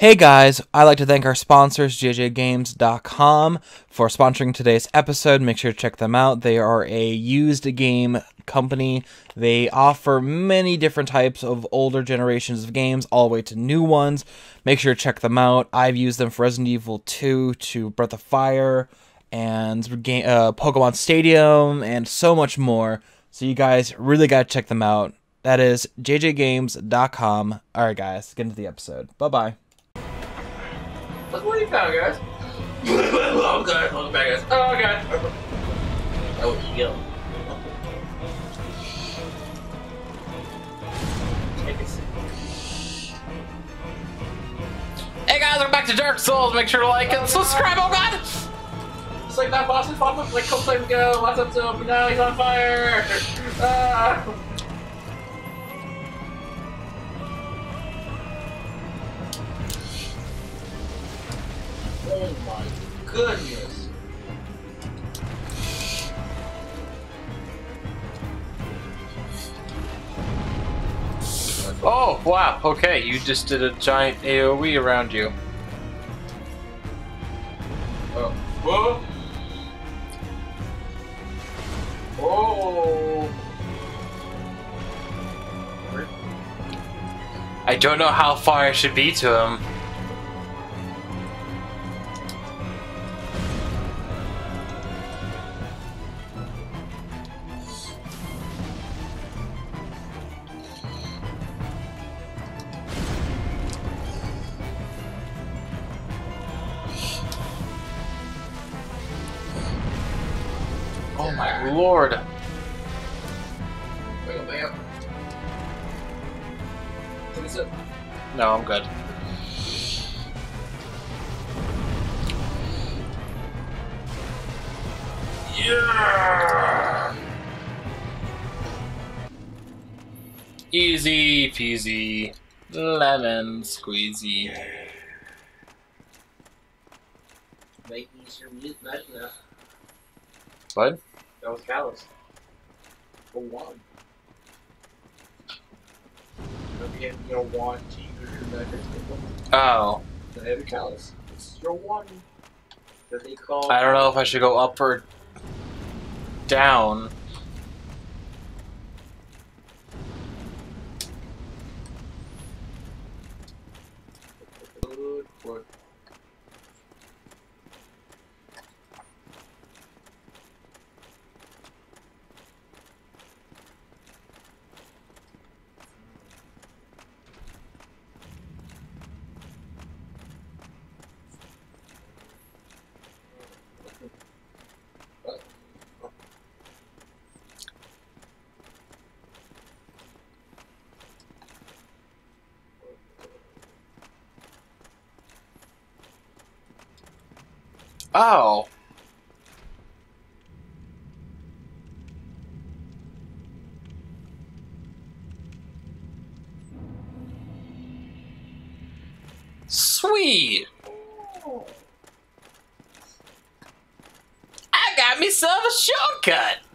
Hey guys, I'd like to thank our sponsors, JJGames.com, for sponsoring today's episode. Make sure to check them out. They are a used game company. They offer many different types of older generations of games, all the way to new ones. Make sure to check them out. I've used them for Resident Evil 2 to Breath of Fire and uh, Pokemon Stadium and so much more. So you guys really got to check them out. That is jjgames.com. All right, guys, get into the episode. Bye bye. Look what you found, guys. oh god, welcome back, guys. Oh god. Oh, you go. Take. Hey guys, we're back to Dark Souls. Make sure to like and subscribe. Oh god! It's like that boss is popped up like a couple times ago, last episode, but now he's on fire. Ah. Wow. Okay, you just did a giant AoE around you. Oh. Whoa. Oh. I don't know how far I should be to him. Yeah. Easy peasy. Lemon squeezy. Make easier mute. Imagine that. What? That was callous. For one. Maybe you oh. don't want to use your measures. Oh. They have a callus. This your one. That they call. I don't know if I should go up or down. Good work. Oh. Sweet. I got myself a shortcut.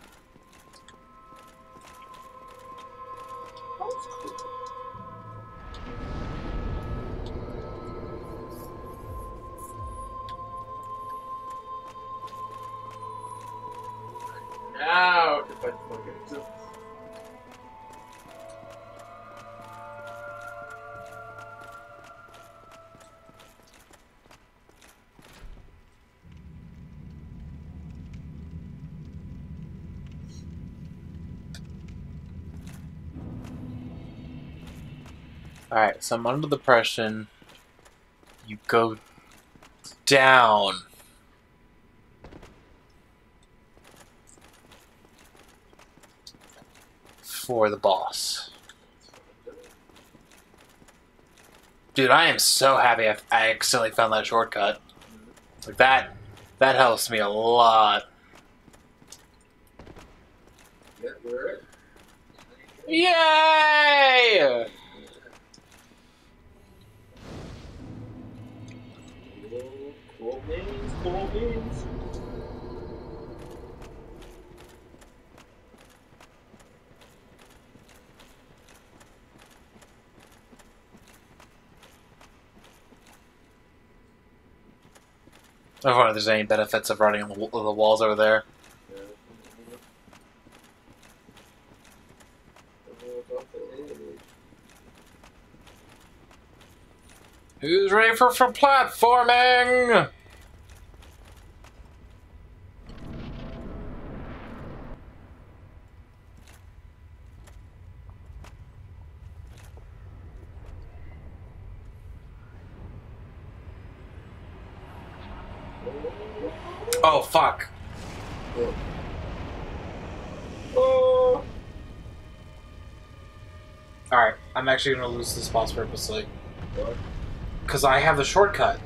Alright, so I'm under the impression you go down. For the boss. Dude, I am so happy I, I accidentally found that shortcut. Like that, that helps me a lot. Yeah. Yay! Beans, cool beans. I wonder if there's any benefits of running on the, the walls over there. Who's ready for, for platforming? Oh fuck. Oh. Alright, I'm actually gonna lose this boss purposely. What? Because I have the shortcut.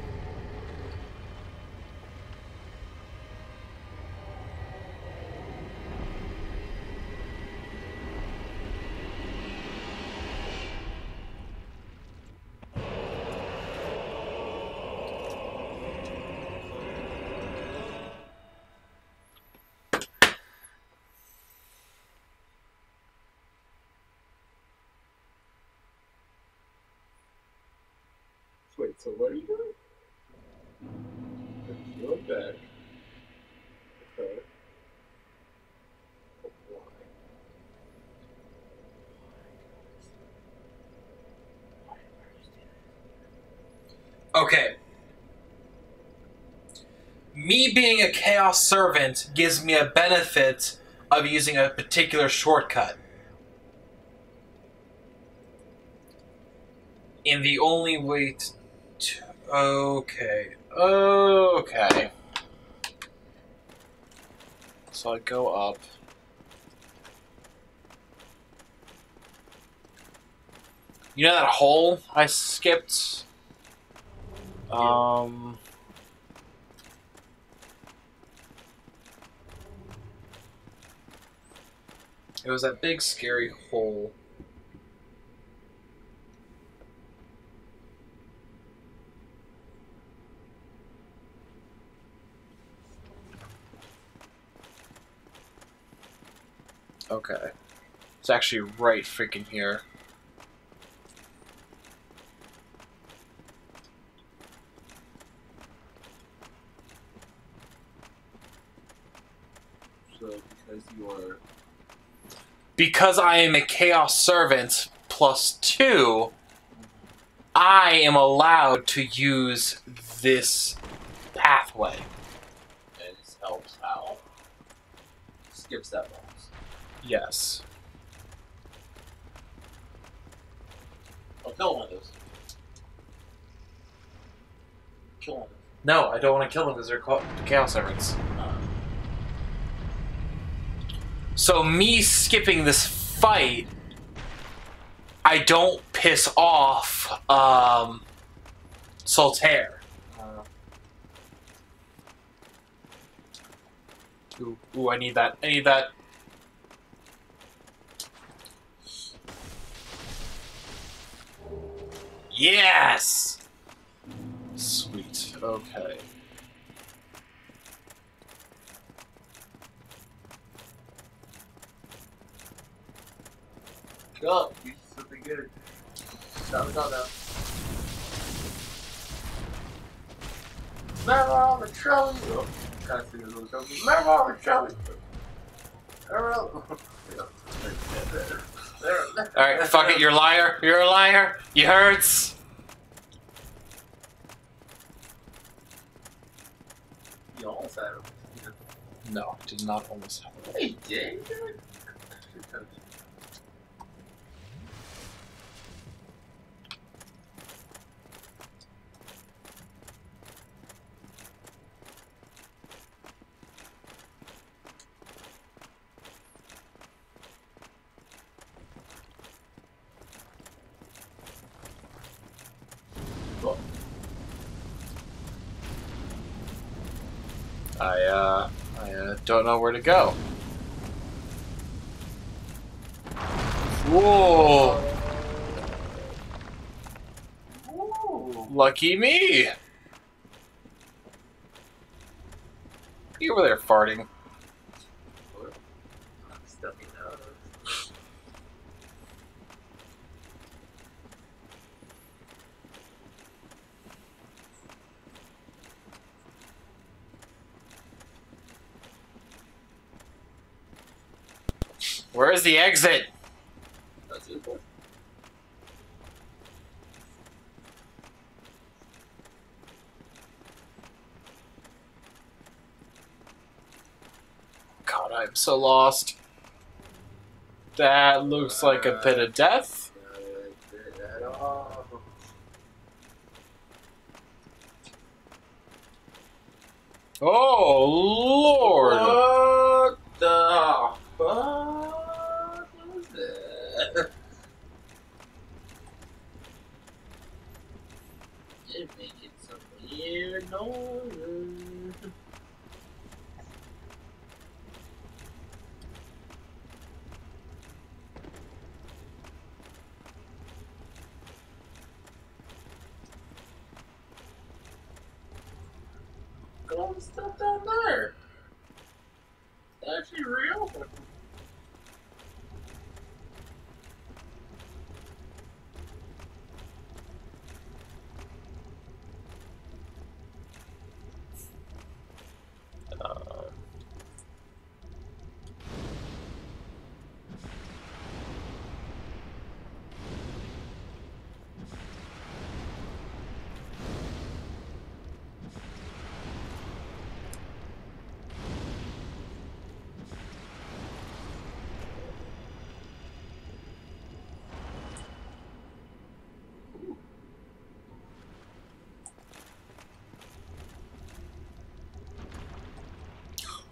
Wait, so what are you doing? You're back. Okay. Okay. Me being a Chaos Servant gives me a benefit of using a particular shortcut. And the only way to. Okay. Okay. So I go up. You know that hole I skipped? Um. It was that big scary hole. Okay. It's actually right freaking here. So because you are because I am a Chaos Servant plus two, I am allowed to use this pathway. and this helps how skips that box. Yes. I'll kill one of those. Kill one of those. No, I don't want to kill them because they're Chaos Servants. Uh, So me skipping this fight, I don't piss off um, Solaire. uh, Ooh, ooh, I need that. I need that. Yes! Sweet. Okay. go. You did something good. Stop, stop now. Remember all the trouble? Oh, trying to sing a little. Remember all the trouble? Remember all Yeah. Alright, fuck it, you're a liar. You're a liar. You hurts. You almost had him. No, did not almost have it. Hey, Jay. I, uh, I uh, don't know where to go. Whoa! Lucky me! You were there farting. Where is the exit? God, I'm so lost. That looks like a pit of death. Oh, Lord! What the fuck was that? It making some all the stuff down there. Is that actually real? Um,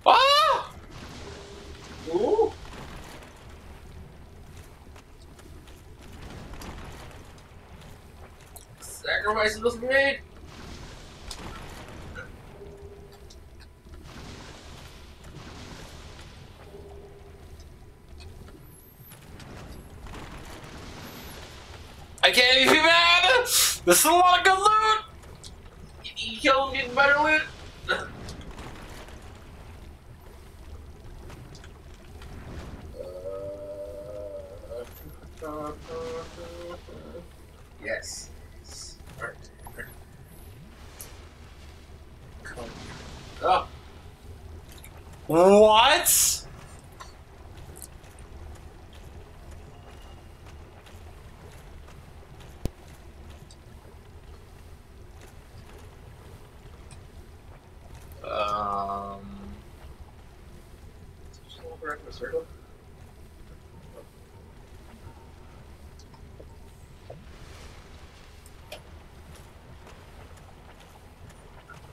Ah! Ooh. Sacrifices must be made. I can't even be mad! This is a lot of good loot! You kill him, get better loot. Uh, yes. Alright. Oh, What? Um. just walk around in a circle.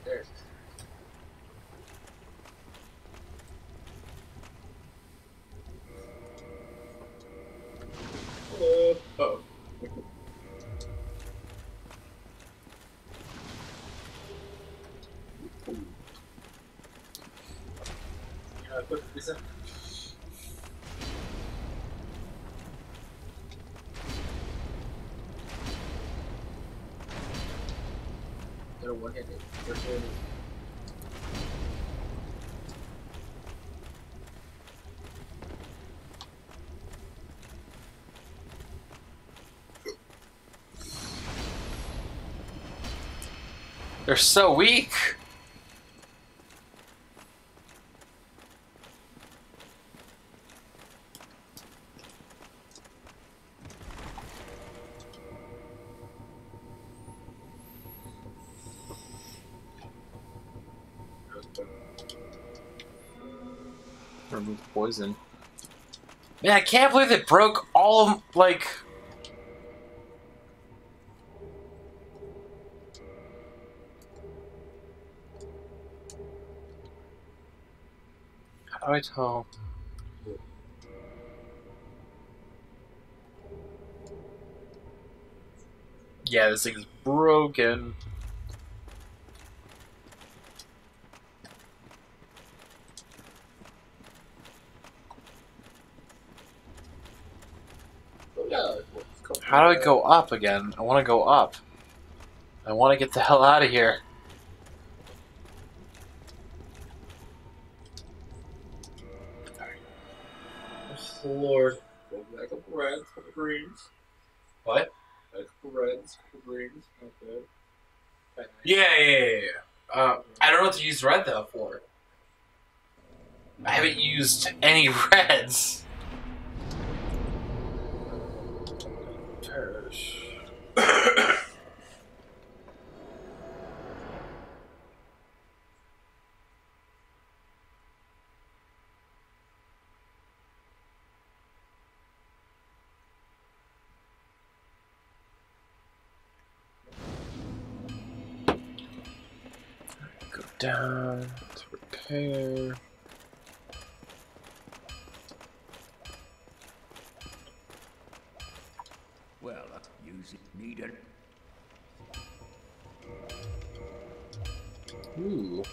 There's. Uh, oh. One-handed. One-handed. They're so weak. Poison. Man, I can't believe it broke all of like. How do I tell? Yeah, this thing's broken. Oh, yeah, it's called- How do I go up again? I want to go up. I want to get the hell out of here. Oh, Lord. Go back up reds, couple greens. What? Back up reds, couple greens. Okay. Yeah, yeah, yeah. yeah. Uh, I don't know what to use red though for. I haven't used any reds. Perish. Go down to repair. Well, use it needed. Ooh.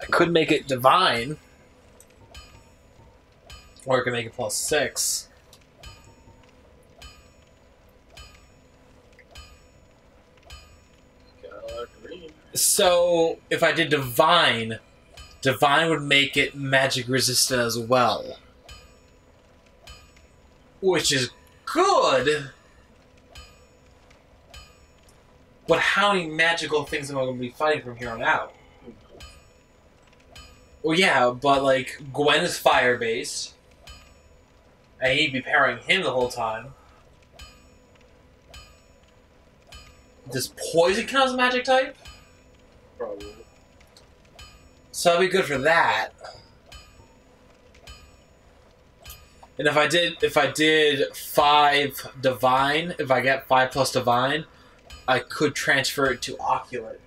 I could make it divine. Or I could make it plus six. So if I did divine, divine would make it magic resistant as well. Which is good. But how many magical things am I going to be fighting from here on out? Well, yeah, but like Gwyn is fire based. I need to be parrying him the whole time. Does poison count as magic type? Probably. So I'll be good for that. And if I did, if I did five divine, if I get five plus divine, I could transfer it to occult,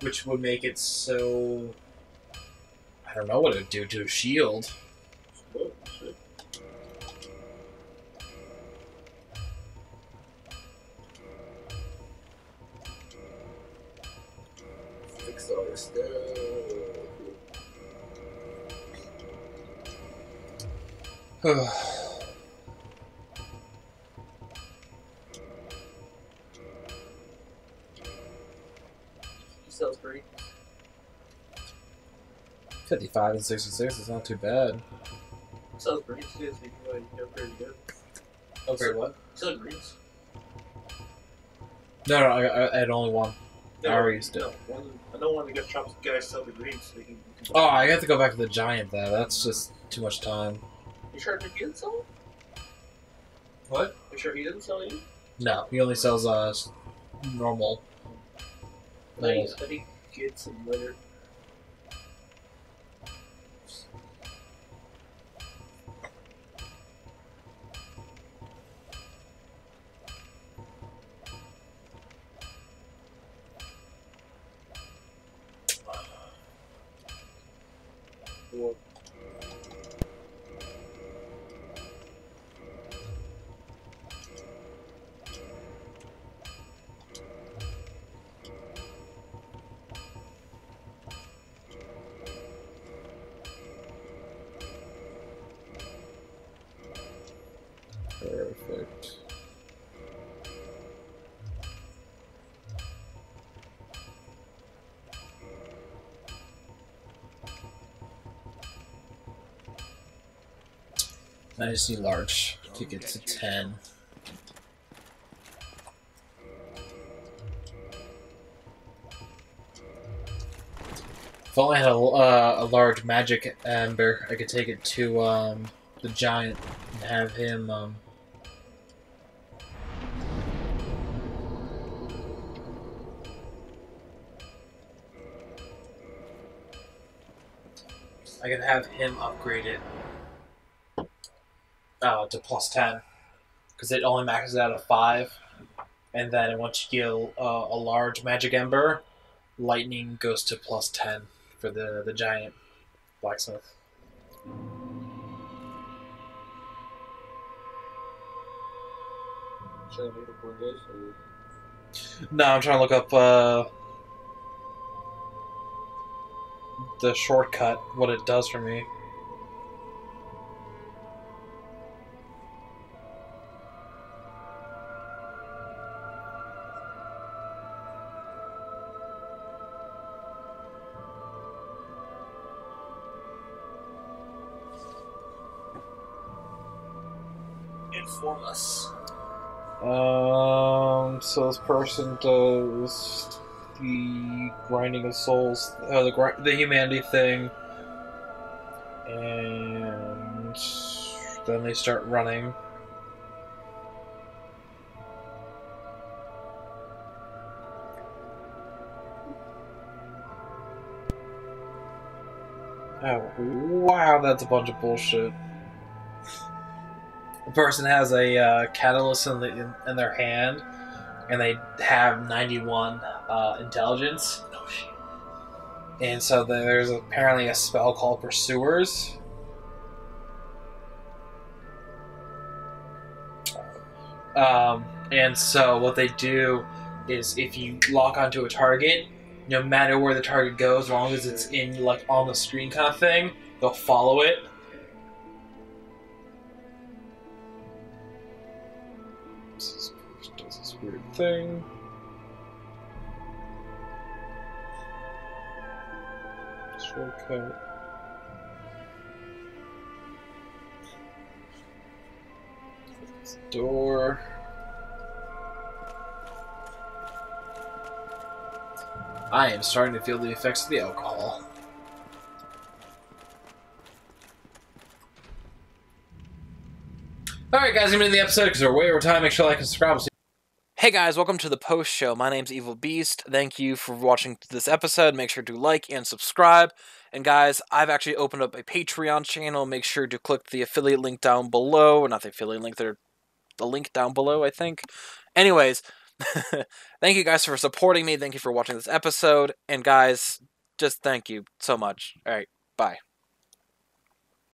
which would make it so. I don't know what it would do to a shield. Stuff. He sells. Fifty-five and sixty-six is not too bad. Sells greens too, so you can go ahead and go pretty good. Okay, what? He greens. No, no, I, I, I had only one. I already used it. No, one, I don't want to get chops guys sell the greens so they can. Oh, I have to go back to the giant. There, that's just too much time. You sure he didn't sell? What? You sure he didn't sell you? No, he only sells uh normal. Nice. But he gets some later. Perfect. I just need large to get to ten. If only I had a, uh, a large magic ember, I could take it to um, the giant and have him. Um, I could have him upgrade it uh, to plus 10 because it only maxes out at 5. And then once you get uh, a large magic ember, lightning goes to plus 10 for the, the giant blacksmith. trying to look up what it is, or- No, I'm trying to look up uh, the shortcut, what it does for me. Inform us. Um, so this person does the grinding of souls, uh, the the humanity thing, and then they start running. Oh wow, that's a bunch of bullshit. The person has a uh, catalyst in, the, in, in their hand, and they have 91 uh, intelligence. And so there's apparently a spell called Pursuers. Um, and so what they do is if you lock onto a target, no matter where the target goes, as long as it's in like on the screen kind of thing, they'll follow it. This is, does this weird thing. Shortcut. Door. I am starting to feel the effects of the alcohol. Alright, guys, I'm in the episode because we're way over time. Make sure to like and subscribe. Hey guys, welcome to the post show. My name's Evil Beast. Thank you for watching this episode. Make sure to like and subscribe. And guys, I've actually opened up a Patreon channel. Make sure to click the affiliate link down below. Not the affiliate link, there the link down below, I think. Anyways, thank you guys for supporting me. Thank you for watching this episode. And guys, just thank you so much. All right, bye.